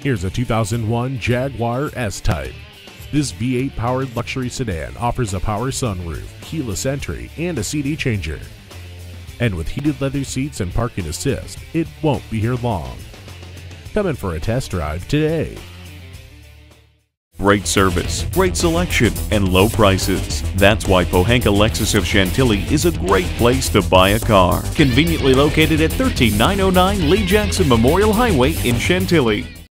Here's a 2001 Jaguar S-Type. This V8 powered luxury sedan offers a power sunroof, keyless entry, and a CD changer. And with heated leather seats and parking assist, it won't be here long. Come in for a test drive today. Great service, great selection, and low prices. That's why Pohanka Lexus of Chantilly is a great place to buy a car. Conveniently located at 13909 Lee Jackson Memorial Highway in Chantilly.